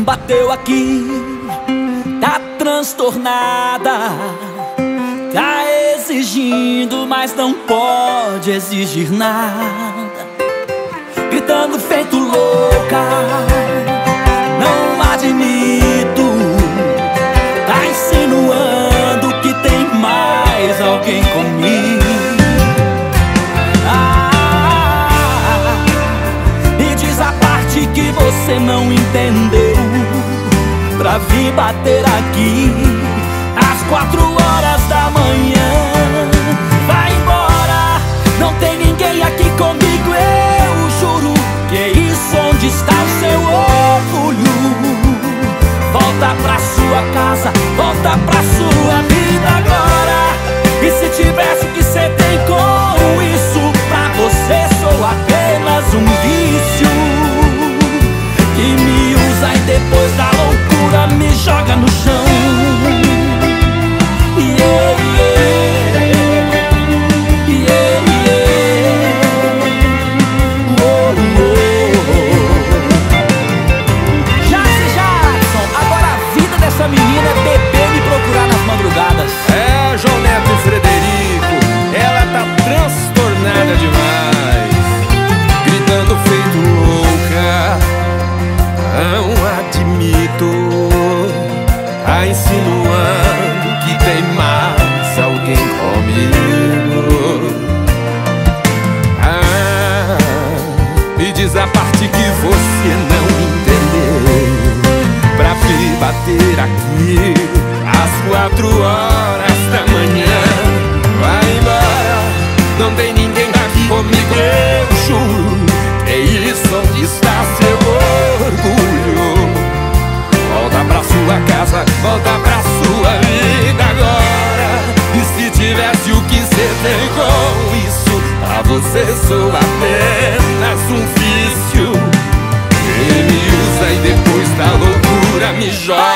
bateu aqui, tá transtornada. Tá exigindo, mas não pode exigir nada. Gritando feito louca, não admito. Tá insinuando que tem mais alguém comigo. Ah, e diz a parte que você não entendeu Pra vir bater aqui. Às quatro horas da manhã Vai embora, não tem ninguém aqui comigo Eu juro que é isso onde está o seu orgulho. Volta pra sua casa, volta pra sua vida agora. E se tivesse joga no chão diz a parte que você não entendeu. Pra vir bater aqui Às quatro horas da manhã? Vai embora, não tem ninguém aqui comigo Eu juro, é isso onde está seu orgulho. Volta pra sua casa, volta pra sua vida agora. E se tivesse o que cê tem com isso Pra você sou apenas um usa e depois da loucura me joga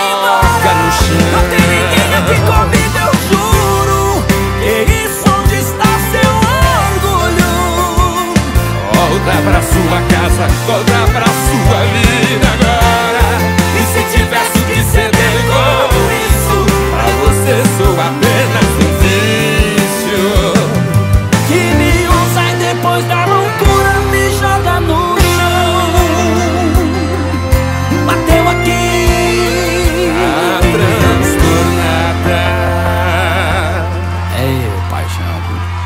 transtornada É, paixão